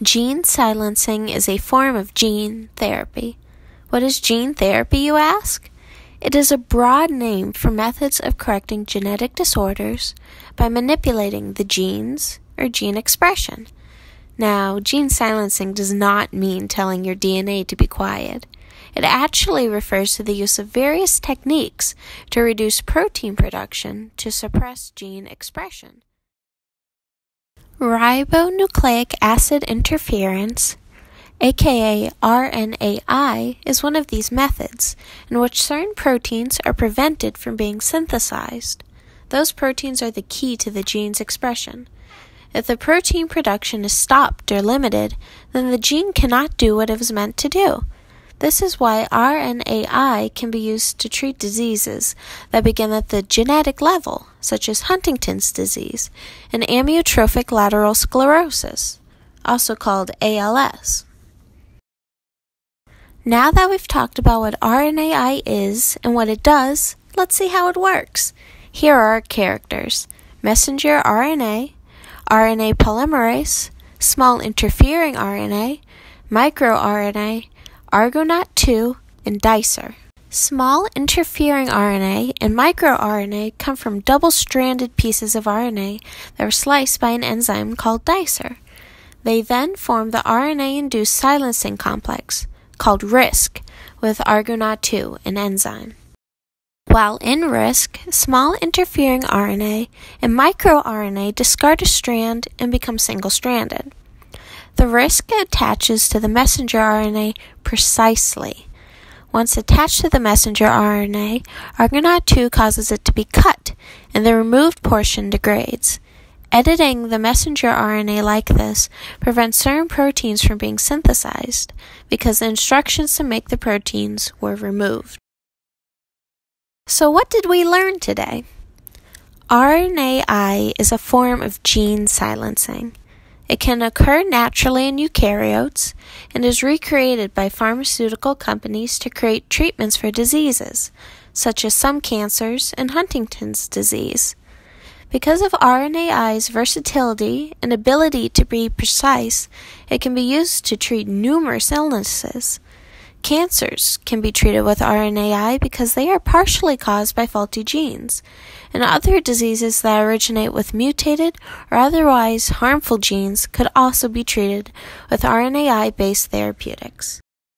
Gene silencing is a form of gene therapy. What is gene therapy, you ask? It is a broad name for methods of correcting genetic disorders by manipulating the genes or gene expression. Now, gene silencing does not mean telling your DNA to be quiet. It actually refers to the use of various techniques to reduce protein production to suppress gene expression. Ribonucleic acid interference, aka RNAi, is one of these methods in which certain proteins are prevented from being synthesized. Those proteins are the key to the gene's expression. If the protein production is stopped or limited, then the gene cannot do what it was meant to do. This is why RNAi can be used to treat diseases that begin at the genetic level, such as Huntington's disease and amyotrophic lateral sclerosis, also called ALS. Now that we've talked about what RNAi is and what it does, let's see how it works. Here are our characters messenger RNA, RNA polymerase, small interfering RNA, microRNA, Argonaute 2, and dicer. Small interfering RNA and microRNA come from double stranded pieces of RNA that are sliced by an enzyme called dicer. They then form the RNA induced silencing complex, called RISC, with Argonaute 2, an enzyme. While in RISC, small interfering RNA and microRNA discard a strand and become single stranded. The RISC attaches to the messenger RNA precisely. Once attached to the messenger RNA, Argonaute 2 causes it to be cut, and the removed portion degrades. Editing the messenger RNA like this prevents certain proteins from being synthesized because the instructions to make the proteins were removed. So, what did we learn today? RNAi is a form of gene silencing. It can occur naturally in eukaryotes and is recreated by pharmaceutical companies to create treatments for diseases, such as some cancers and Huntington's disease. Because of RNAi's versatility and ability to be precise, it can be used to treat numerous illnesses. Cancers can be treated with RNAi because they are partially caused by faulty genes, and other diseases that originate with mutated or otherwise harmful genes could also be treated with RNAi based therapeutics.